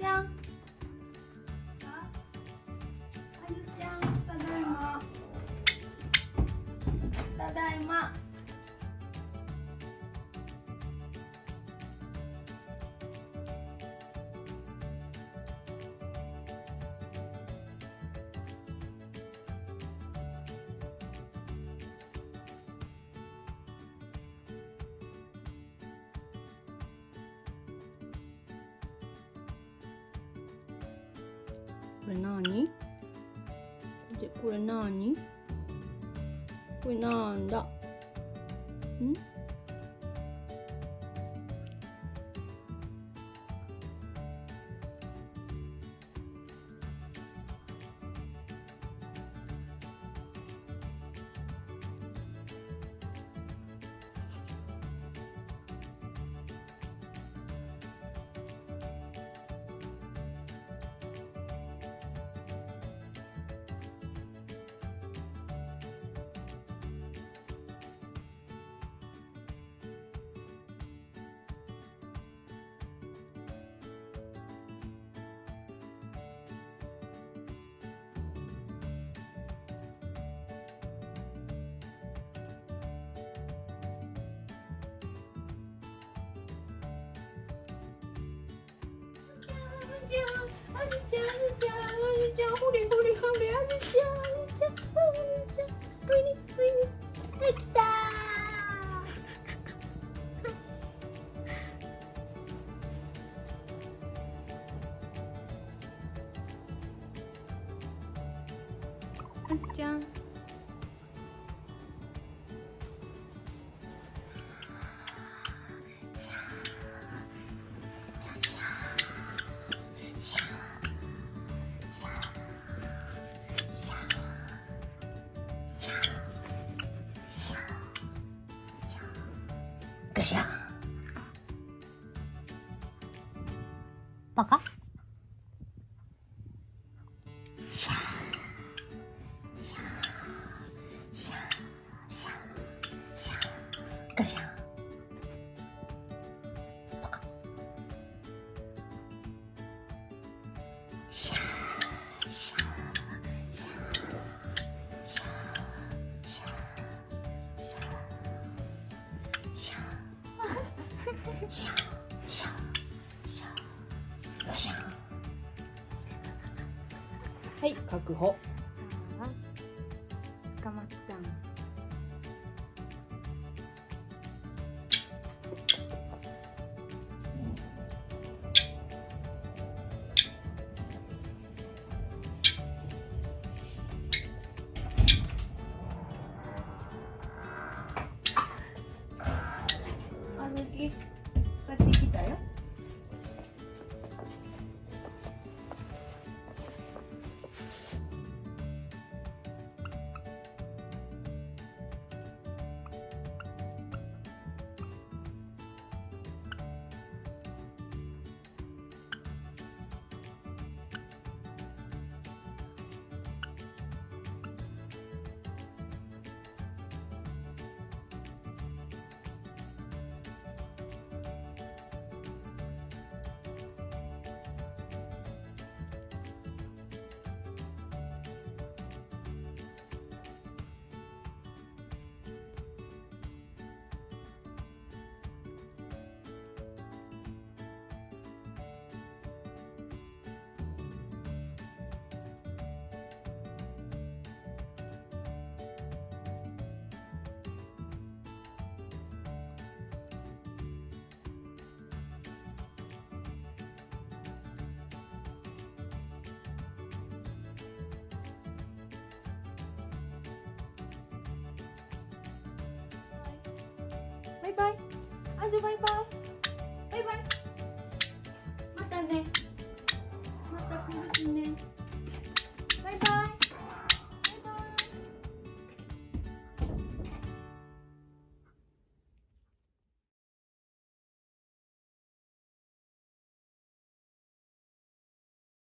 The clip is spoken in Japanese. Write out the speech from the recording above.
ずちゃんあれなにでこれなにこれなんだ？ん？ちゃん、ほれほれほれ、あずちゃん、あずちゃん、あずちゃん、ほいに、ほいに、できたあずちゃん。ガシャバカシャーシャーシャーシシャンシャンシャンよシャン。はい。確保。捕まったんあずきイバイ。あずバイバイバイバイ。